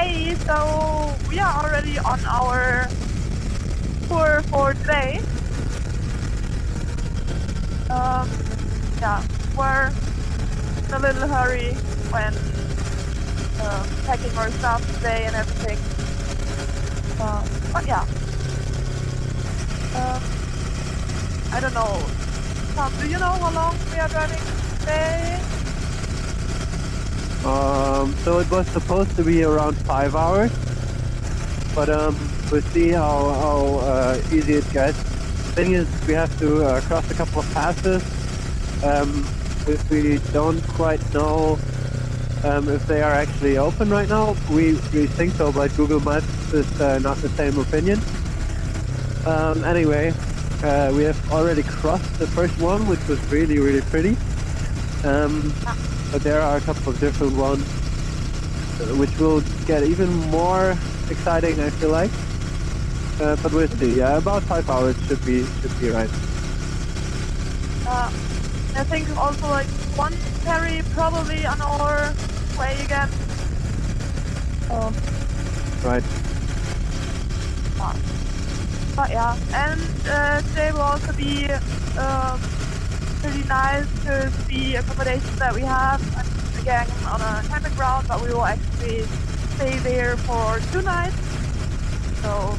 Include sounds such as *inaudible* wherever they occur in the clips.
so we are already on our tour for today. Um, yeah, we're in a little hurry when uh, packing our stuff today and everything. Uh, but yeah. Um, I don't know. Tom, do you know how long we are driving today? Um, so it was supposed to be around five hours, but um, we'll see how, how uh, easy it gets. Thing is, we have to uh, cross a couple of passes. Um, if we don't quite know um, if they are actually open right now, we, we think so, but Google Maps is uh, not the same opinion. Um, anyway, uh, we have already crossed the first one, which was really, really pretty. Um, but there are a couple of different ones uh, which will get even more exciting, I feel like. Uh, but we'll see. Yeah, about five hours should be should be right. Uh, I think also like one ferry probably on our way again. Um, Right. uh, but yeah, and uh, today will also be um, pretty nice to see accommodations that we have. And again, on a camping ground, but we will actually stay there for two nights. So,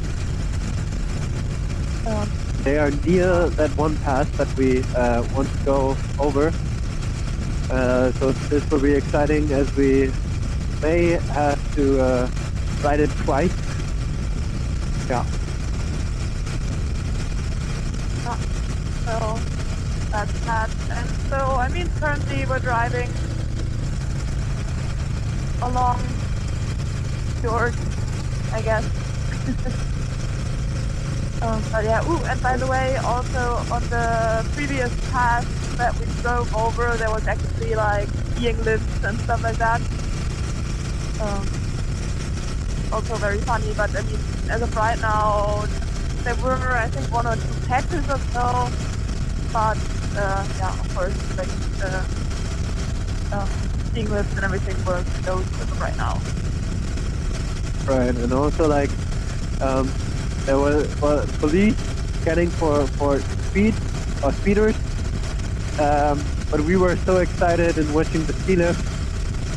um, They are near that one pass that we uh, want to go over. Uh, so this will be exciting as we may have to uh, ride it twice. Yeah. so that's that. And so, I mean, currently we're driving along fjord, I guess. *laughs* um, but yeah, ooh, and by the way, also on the previous pass that we drove over, there was actually like skiing lifts and stuff like that. Um, also very funny, but I mean, as of right now, there were, I think, one or two patches or so. But, uh, yeah, of course, like, the uh, skiing lifts and everything were closed as of right now. Right, and also like um, there were well, police scanning for for speed or speeders, um, but we were so excited in watching the ski lift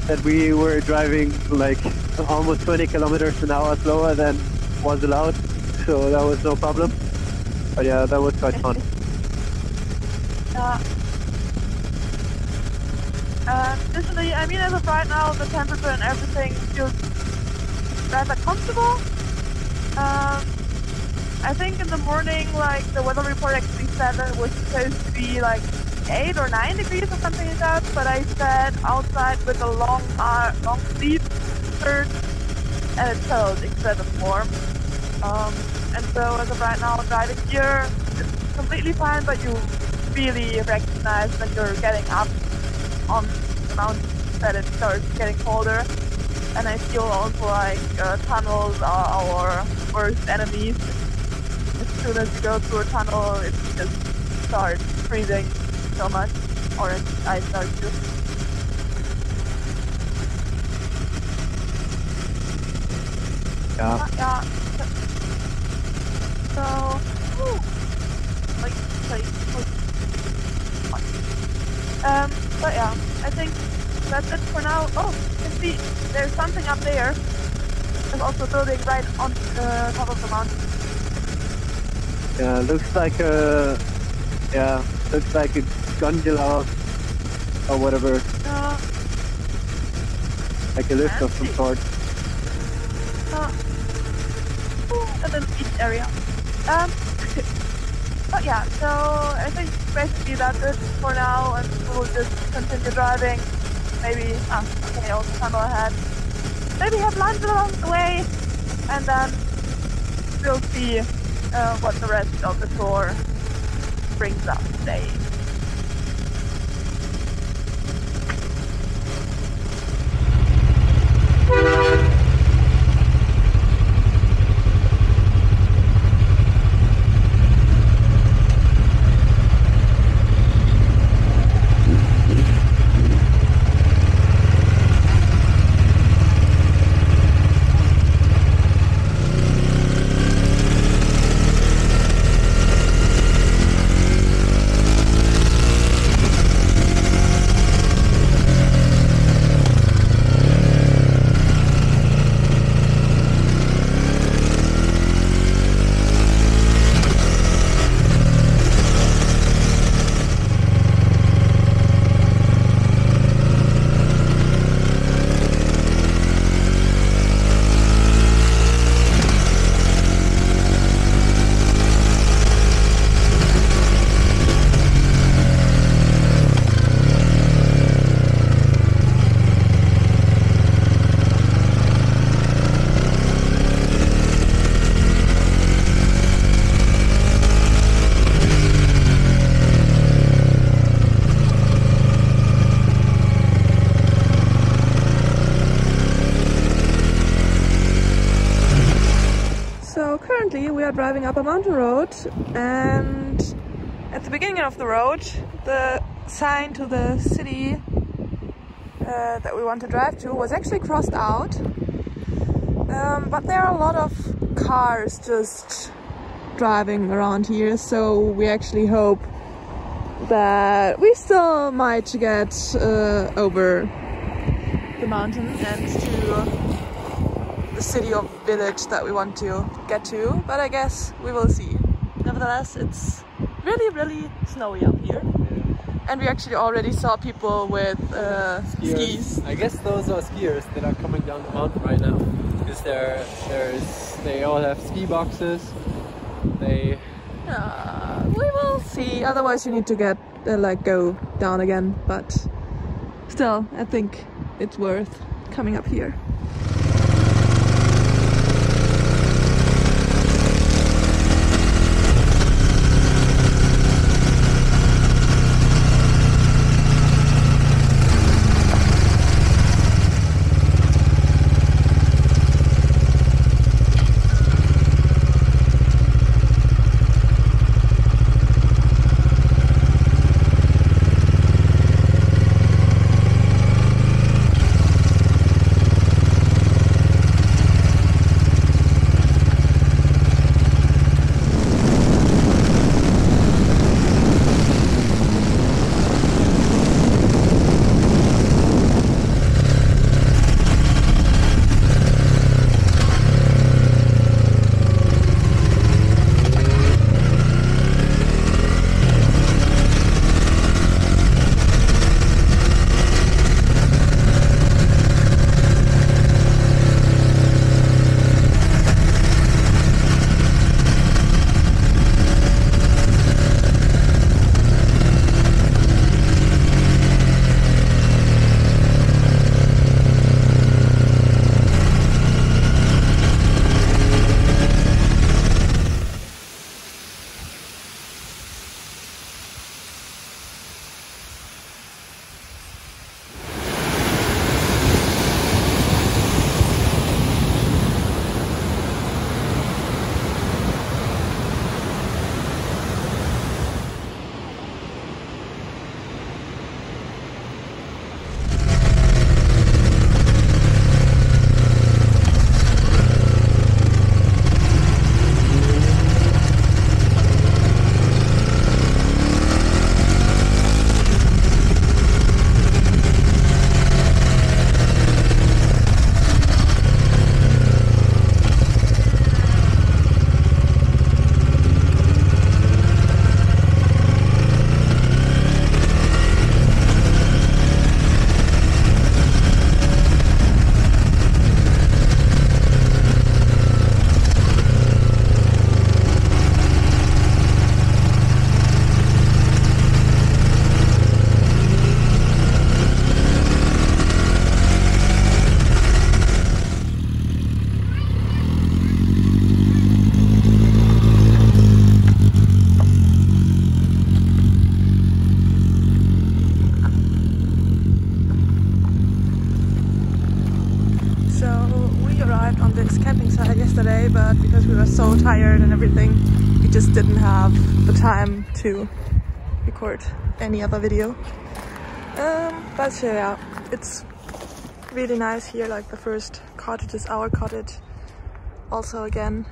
that we were driving like almost 20 kilometers an hour slower than was allowed, so that was no problem. But yeah, that was quite fun. *laughs* Uh, uh, additionally, I mean, as of right now, the temperature and everything feels rather comfortable. Um, I think in the morning, like, the weather report actually said that it was supposed to be, like, 8 or 9 degrees or something like that, but I sat outside with a long, uh, long sleeve shirt, and it felt incredibly warm. Um, and so as of right now, driving here, it's completely fine, but you really recognize when you're getting up on the mountain that it starts getting colder. And I feel also like uh, tunnels are our worst enemies. As soon as you go through a tunnel, it just starts freezing so much, or it, I start to. Yeah. Uh, yeah. So, whew, like, like, like, um, but yeah, I think that's it for now. Oh, you can see there's something up there. There's also building right on the top of the mountain. Yeah, looks like a yeah, looks like a gondola or whatever, Uh, like a lift of some sort. uh, a little beach area. Um, but yeah, so I think basically that's it for now, and we'll just continue driving. Maybe, ah, okay, I'll tunnel ahead. Maybe have lunch along the way, and then we'll see uh, what the rest of the tour brings up today. Driving up a mountain road and at the beginning of the road the sign to the city uh, that we want to drive to was actually crossed out. Um, but there are a lot of cars just driving around here so we actually hope that we still might get uh, over the mountain and to the city or village that we want to get to but I guess we will see. Nevertheless it's really really snowy up here. And we actually already saw people with uh, skis. I guess those are skiers that are coming down the mountain right now. Because there there's they all have ski boxes. They uh, we will see. Otherwise you need to get uh, like go down again. But still I think it's worth coming up here so yesterday but because we were so tired and everything. We just didn't have the time to record any other video. Um, but yeah, it's really nice here, like the first cottage is our cottage. Also again,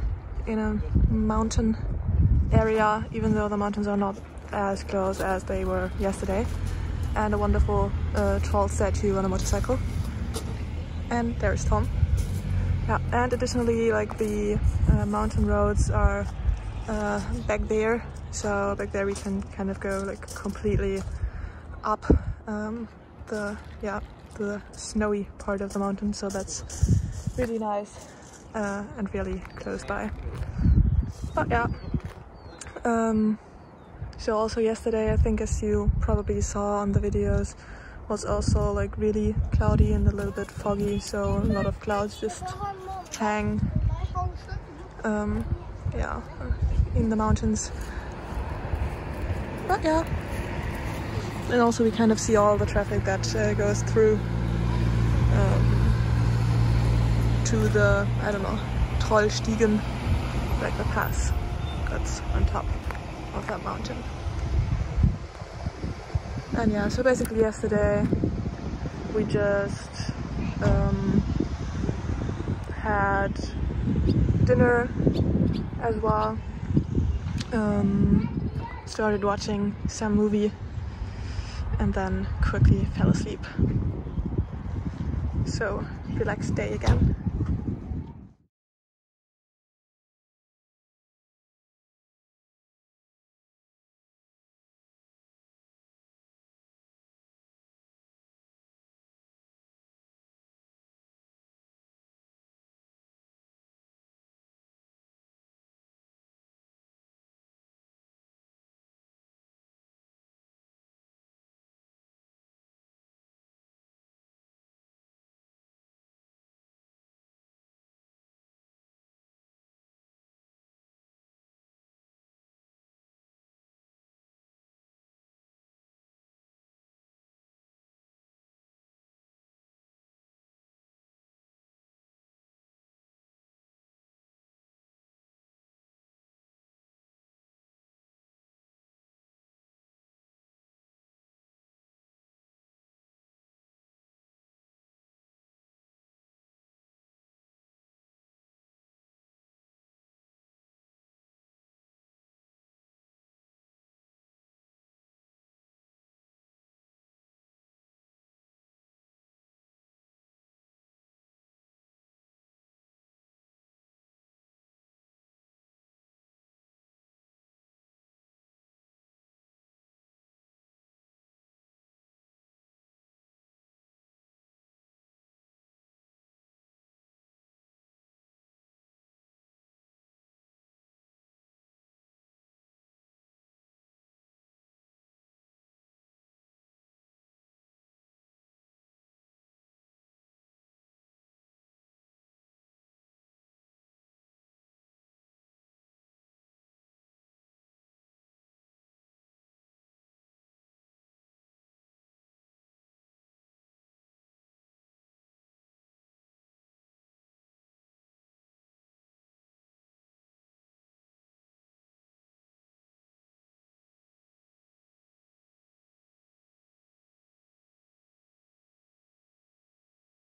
in a mountain area, even though the mountains are not as close as they were yesterday. And a wonderful uh, troll statue on a motorcycle. And there's Tom. Yeah, and additionally, like the uh, mountain roads are uh, back there. So back there we can kind of go like completely up um, the yeah the snowy part of the mountain. So that's really nice uh, and really close by. But yeah. Um, so also yesterday, I think as you probably saw on the videos, was also like really cloudy and a little bit foggy so a lot of clouds just hang um, yeah in the mountains but yeah and also we kind of see all the traffic that uh, goes through um, to the I don't know Trollstigen like the pass that's on top of that mountain. And yeah, so basically yesterday we just um, had dinner as well. Um, started watching some movie and then quickly fell asleep. So relaxed day again.